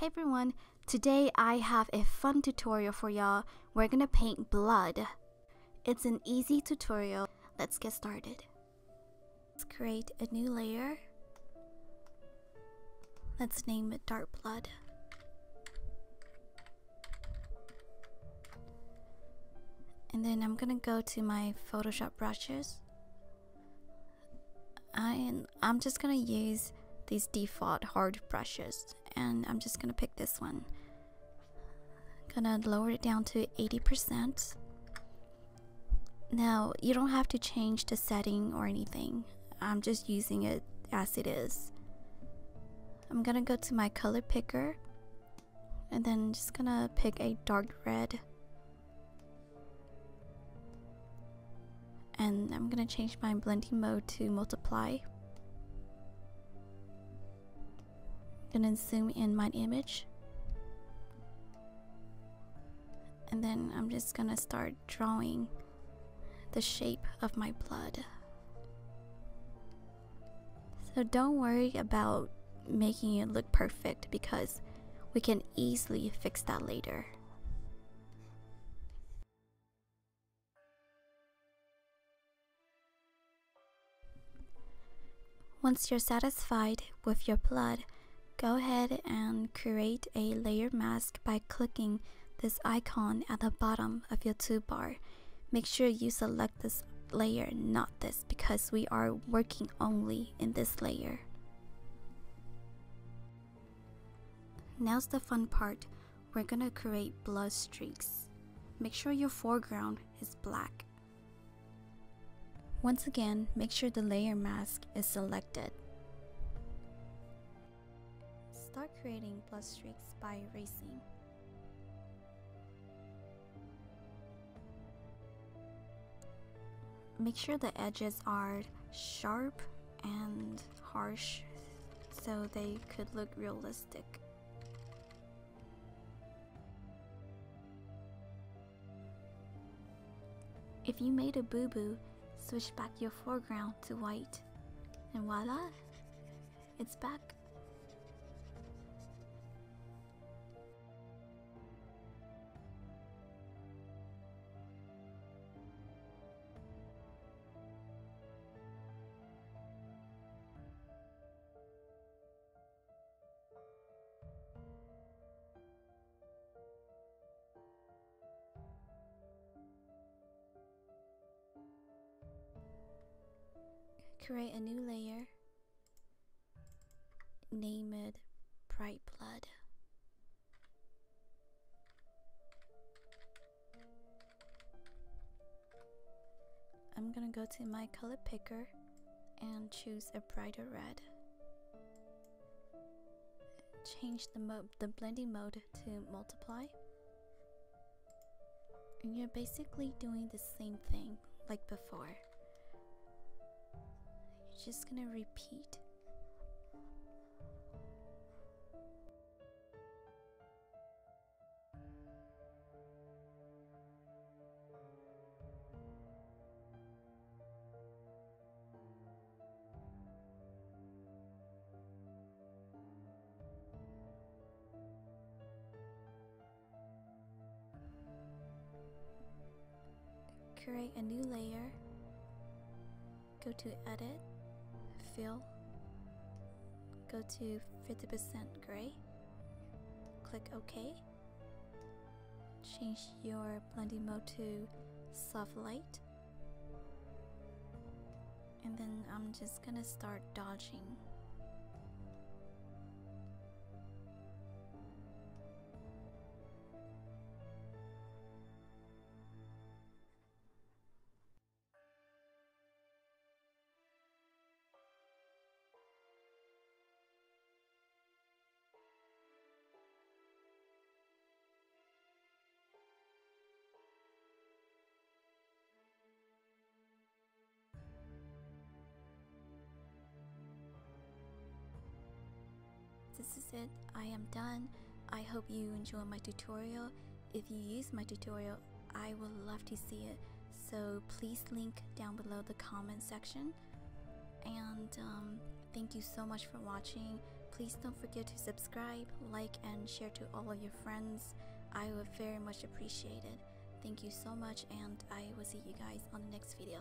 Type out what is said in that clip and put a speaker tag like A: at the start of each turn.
A: Hey everyone, today I have a fun tutorial for y'all. We're gonna paint blood. It's an easy tutorial. Let's get started. Let's create a new layer. Let's name it dark blood. And then I'm gonna go to my Photoshop brushes. I, I'm just gonna use these default hard brushes and I'm just gonna pick this one. Gonna lower it down to 80% now you don't have to change the setting or anything. I'm just using it as it is. I'm gonna go to my color picker and then just gonna pick a dark red. And I'm gonna change my blending mode to multiply gonna zoom in my image. And then I'm just gonna start drawing the shape of my blood. So don't worry about making it look perfect because we can easily fix that later. Once you're satisfied with your blood, Go ahead and create a layer mask by clicking this icon at the bottom of your toolbar. Make sure you select this layer, not this, because we are working only in this layer. Now's the fun part. We're gonna create blood streaks. Make sure your foreground is black. Once again, make sure the layer mask is selected. Start creating blood streaks by erasing. Make sure the edges are sharp and harsh so they could look realistic. If you made a boo-boo, switch back your foreground to white and voila, it's back. Create a new layer, name it Bright Blood. I'm gonna go to my color picker and choose a brighter red. Change the mode, the blending mode to multiply. And you're basically doing the same thing like before just gonna repeat. Create a new layer, go to edit, fill, go to 50% gray, click OK, change your blending mode to soft light, and then I'm just gonna start dodging it. I am done. I hope you enjoy my tutorial. If you use my tutorial, I would love to see it. So please link down below the comment section. And um, thank you so much for watching. Please don't forget to subscribe, like, and share to all of your friends. I would very much appreciate it. Thank you so much, and I will see you guys on the next video.